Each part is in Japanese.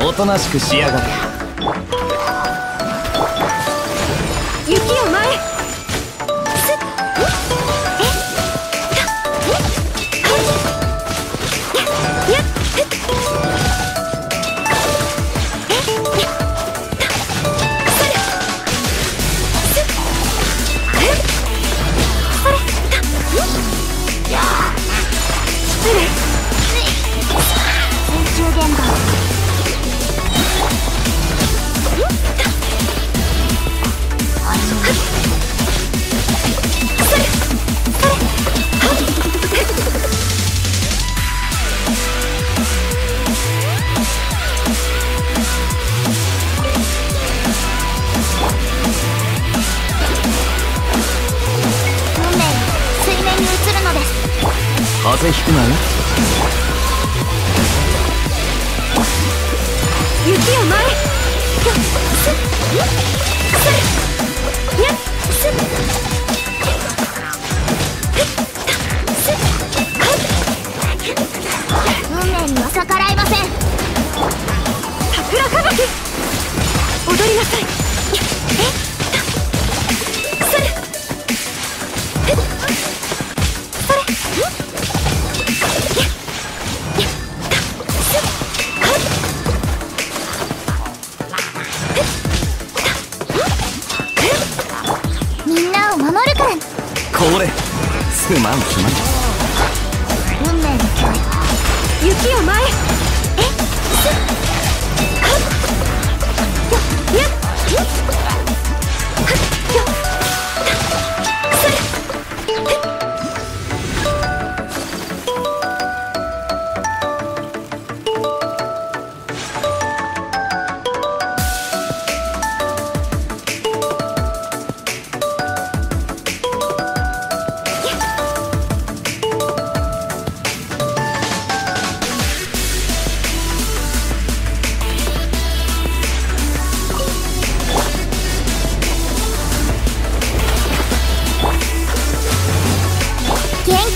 おとなしくしやがる雪を前すっ。えややっふっえやそれ風邪ひくなよ。雪を前よっすっよっそれやっすっふったすっはっ運命には逆らえません。桜吹雪。踊りなさい。え？これ。すまんすまん。運命の距離。雪を前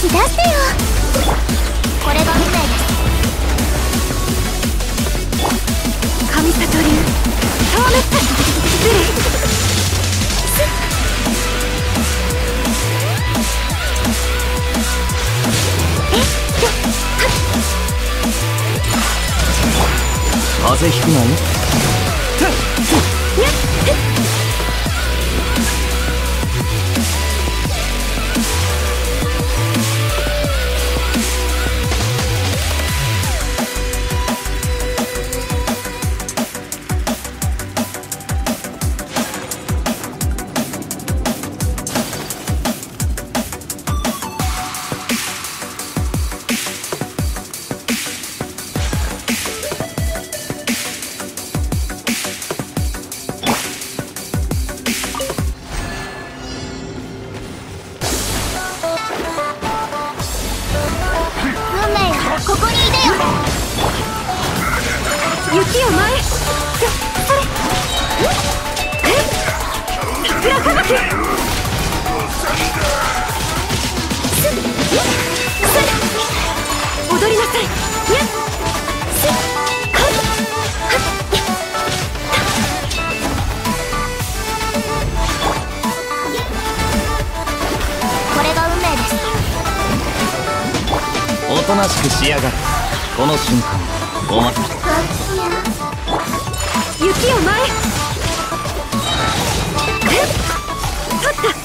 気出してよこれが運命です。神里流超滅失礼すっえ？よは風邪ひくなよ雪を前よそれ。え？桜吹雪すっ踊りなさい。やっすっはっはっ。や。これが運命ですおとなしくしやがる。この瞬間お待ち雪を前立った。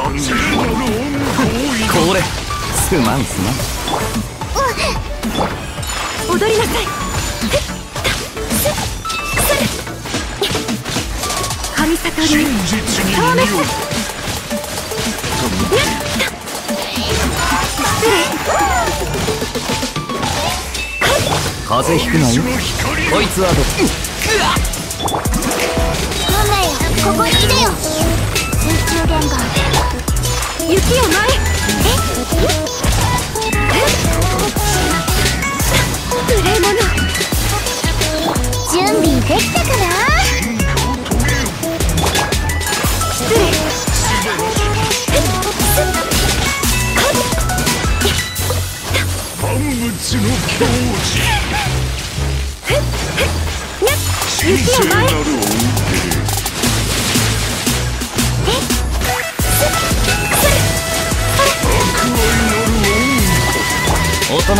これすまんすまん。踊りなさい。神里真流風邪ひくなよこいつはど運命よここにいでよ水中言語雪を舞え？え？無礼者準備できたかな？失礼。万物の教示神聖な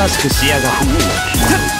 しくしやがっ